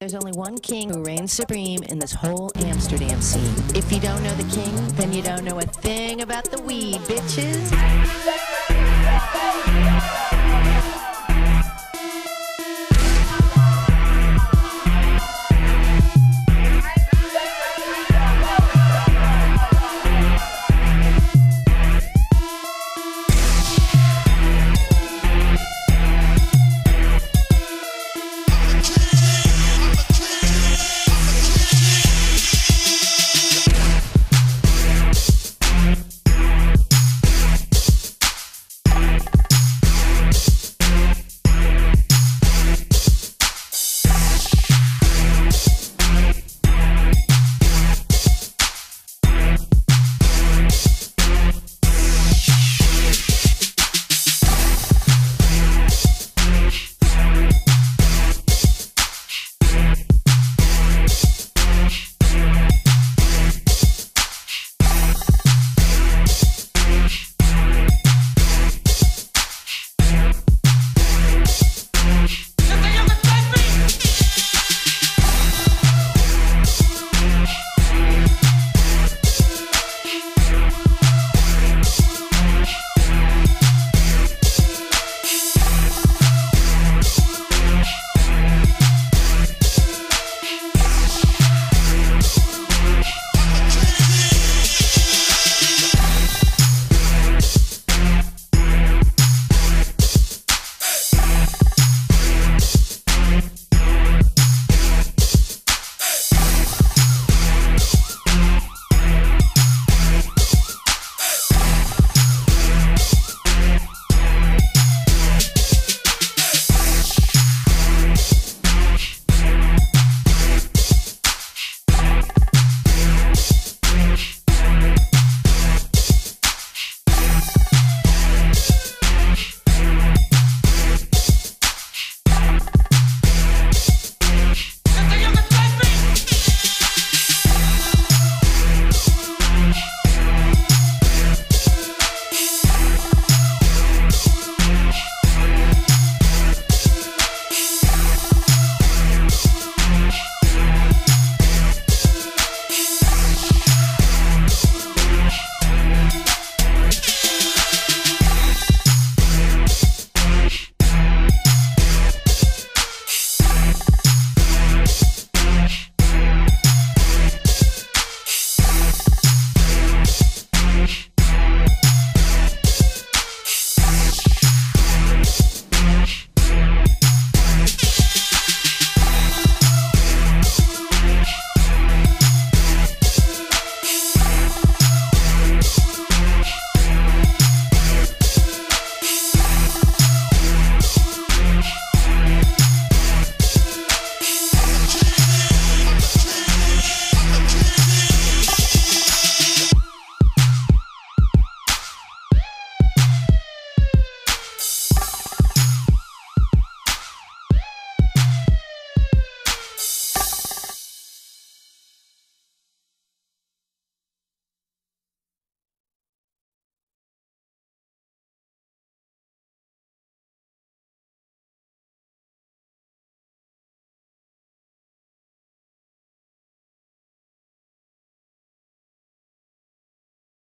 There's only one king who reigns supreme in this whole Amsterdam scene. If you don't know the king, then you don't know a thing about the weed, bitches.